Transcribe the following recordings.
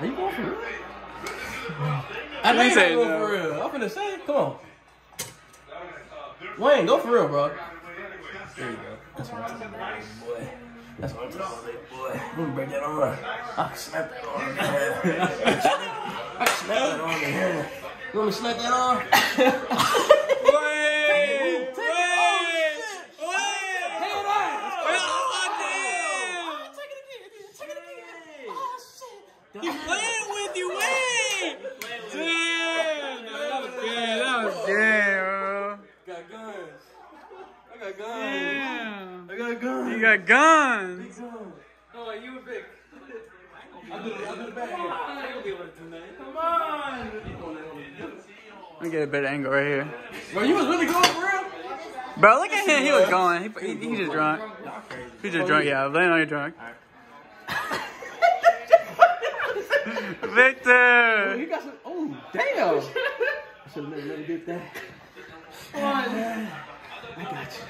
Are you going for real? I know think you say going no. for real. I'm finna say, come on. Wayne, go for real, bro. There you go. That's what I'm talking about, boy. That's what I'm talking about, boy. Let me break that arm. I can snap that arm in half. I can snap that arm in half. You want me to snap that arm? Wait! Wait! Take it. Oh, Wait! Hell no. Oh, Take it again. Take it again. Oh, shit. damn! Playing with you, wait! Damn! That was good, that was good, bro. Got guns. I got guns. Damn! I got guns. You got guns! Big guns. Oh, you were big. I do the, I do the bad Come hand. on, you'll be able to do that. Come on. Let me get a better angle right here. Bro, you was really going for real? Bro, look at him. He was going. He, he, he just drunk. He just drunk. Yeah, blame on your drunk. Oh, Victor! he got some. Oh, damn. I should have never let him get that. Come on, man. I got you.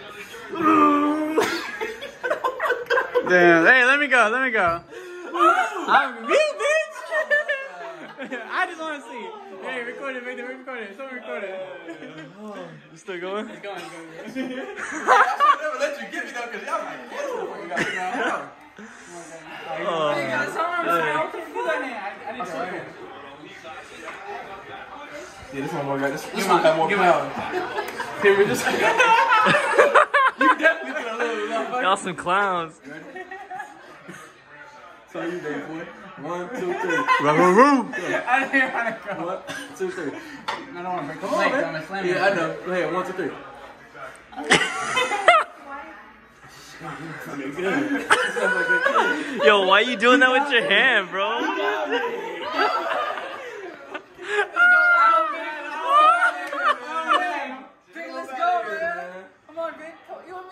Damn. Hey, let me go. Let me go. I'm you, bitch. I just want to see. Hey, record it, Victor. Record it. Someone record it. You still going? It's going, it's going, it's I should never let you get me though, because y'all like, what the fuck you got me out? Oh. Hey, guys, someone was saying, how can you do that now? I, I need to right here. Yeah, this one more got this. This one got more power. Here we just. you definitely gonna lose, motherfucker. Y'all some clowns. So you there, boy. One, two, three. I didn't want to go. One, two, three. I don't want to break the Come on, leg, I'm gonna slam Yeah, I know. Go ahead, one, two, three. Yo, why are you doing that with your hand, bro? Vic, let's go, man. Come on, Vic. Come- You and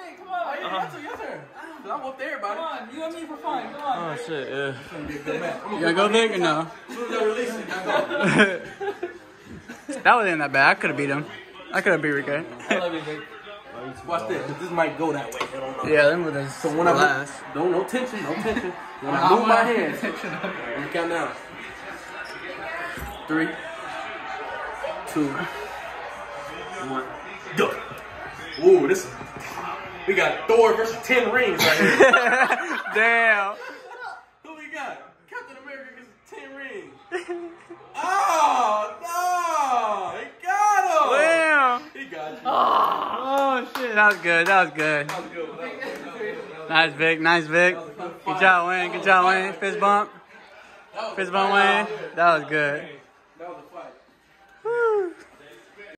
me, come on. Your turn, your turn. I'm up there, buddy. Come on, you and me for fun. Come on. Oh shit, yeah. It's gonna be a good match. You gonna gotta go big or no? As soon as I release it, I go. That wasn't that bad. I could have beat him. I could have beat Ricky. I love you, Vic. Watch this. 'cause This might go that way. I don't know. Yeah, them were the So when I last. move, don't no tension, no tension. When I move my hands, let me count down. Three, two, one, go. Ooh, this we got Thor versus ten rings right here. Damn. Who we got? Captain America gets ten rings. Oh no! He got him. Damn. He got you. Ah. Oh shit, that was good. That was good. That was good. That was good. That was good. Nice Vic. Nice Vic. Good job, Wayne. Good job, Wayne. Fist bump. Fist bump, fight. Wayne. That was good. That was a fight.